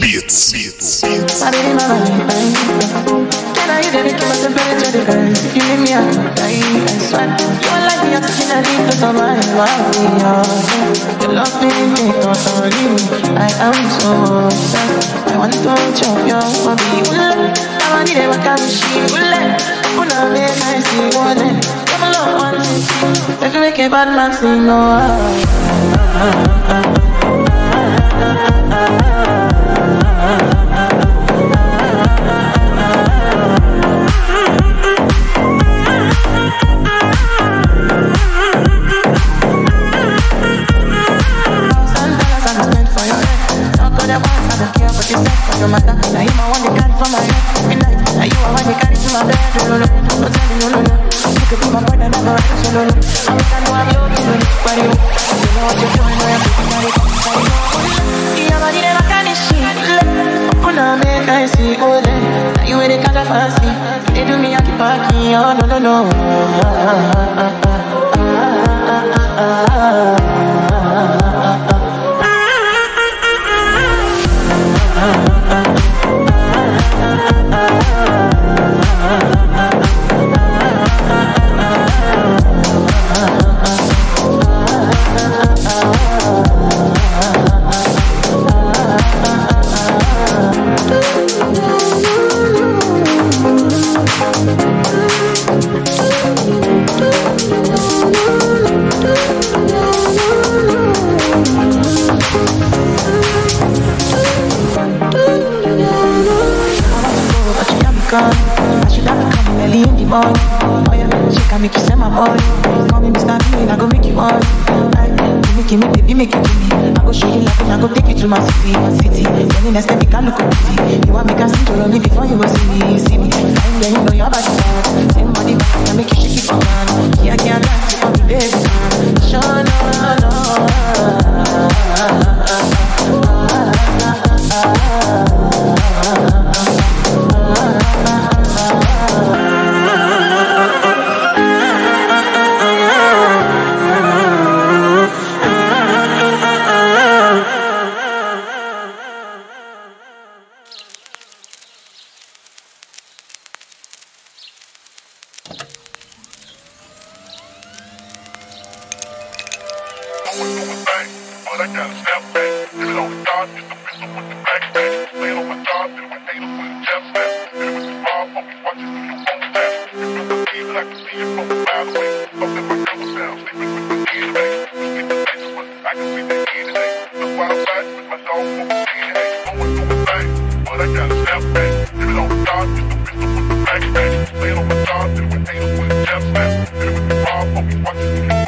Vitos Beats. My I hear the keep my temperature the you leave me, die. I swear. You are like the oxygen I need to survive. I'll be. You love me, me, don't leave me. I am so obsessed. I want to chop your body. Ule, I me. Come along, one, two, If you make a bad man sing, no. Thousand oh, no, no, no. Morning. Oh yeah, she can make you send my boy. Call me Mr. Bean, I go make you on. I give me, give me, baby, make you give me. I go show you love and I go take you to my city, my city. Then the next time we can look at me. You want me can see to me before you go see me, see me. I yeah, you know your body bad. Same body back, I make you shake it for man. Yeah, can't dance for me, baby. But I gotta snap back. Hit it the dot, it's the pistol with the backpack. Lay on my hit it with haters with the chest snap. Hit it with the mob, focus watches through your phone tap. You feel the beat, and I can see it from a mile away. Up in my cover sound, sleeping with my DNA. We speak the faces, but I can see that DNA. That's why I'm back with my dog from DNA. Going through a thing, but I gotta snap back. Hit it the dot, it's the pistol with the backpack. Lay on my hit it with haters with the chest snap. Hit it with the mob, focus watches through your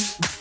Thank you.